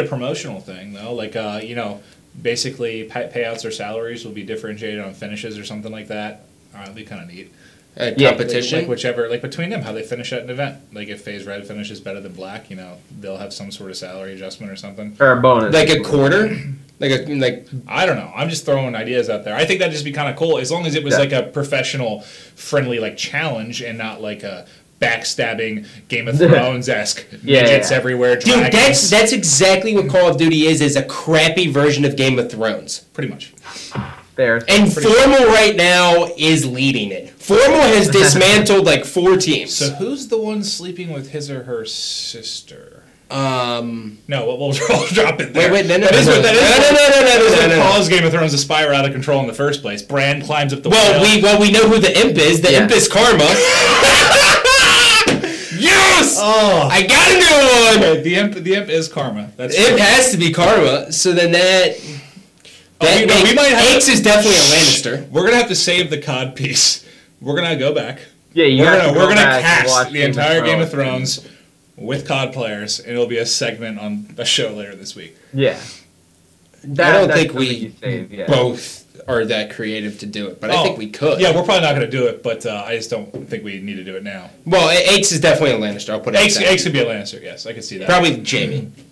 a promotional thing though. Like uh, you know, basically pay- payouts or salaries will be differentiated on finishes or something like that. Uh, that'd be kind of neat. Uh, Yeah. competition. Like whichever, like between them, how they finish at an event. Like if FaZe Red finishes better than Black, you know, they'll have some sort of salary adjustment or something. Or a bonus. like a quarter, like a like I don't know. I'm just throwing ideas out there. I think that'd just be kind of cool as long as it was Yeah. like a professional, friendly like challenge and not like a backstabbing Game of Thrones esque Yeah, midgets yeah. everywhere. dude. That's that's exactly what Call of Duty is. Is a crappy version of Game of Thrones. pretty much. There. And Formal right now is leading it. Formal has dismantled like four teams. So who's the one sleeping with his or her sister? um, No, we'll, we'll, we'll drop it there. wait, wait, no, no, That is no, what that no, is. no, no, no, no, That is no, what no, no. caused Game of Thrones to spiral out of control in the first place. Bran climbs up the well, whale. we well we know who the imp is. The Yeah. imp is Karma. Yes, oh, I got a new one. okay, the imp, the imp is karma. That's It true. has to be Karma. So then that. Oh, that we- no, we might have- Aches is definitely a Lannister. We're gonna have to save the cod piece. We're gonna go back. Yeah, you we're gonna to we're gonna back and watch cast the Game of entire Game of Thrones with COD players, and it'll be a segment on a show later this week. Yeah. I don't think we save, yeah. both are that creative to do it, but I Oh, think we could. Yeah, we're probably not gonna do it, but uh, I just don't think we need to do it now. Well, Aches is definitely a Lannister. I'll put it. Ace, at could be a Lannister. Yes, I can see that. Probably Jaime.